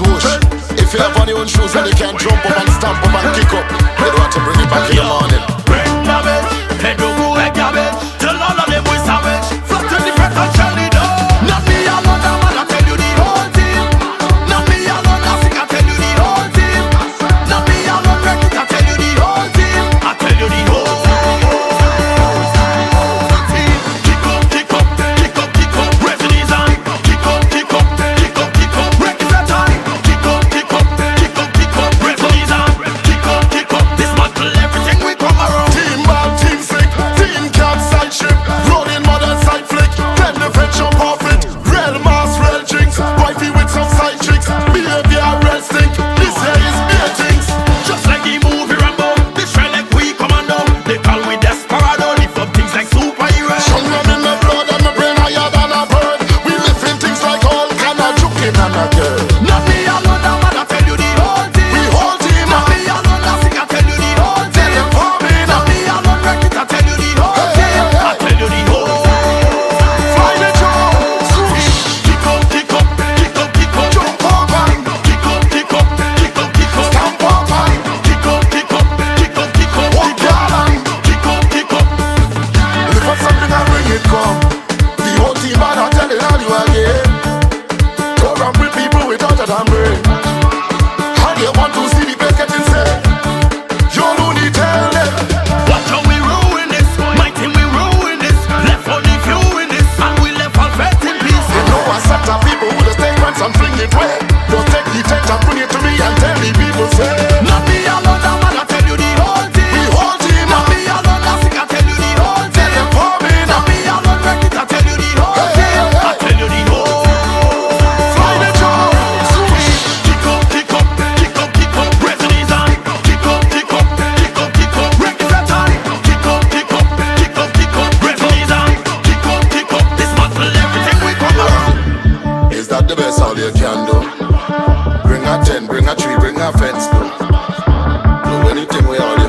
swoosh. If you have on your own shoes and you can't jump up and stamp up and kick up, you don't have to bring it back in the morning. Nana girl. anything we are.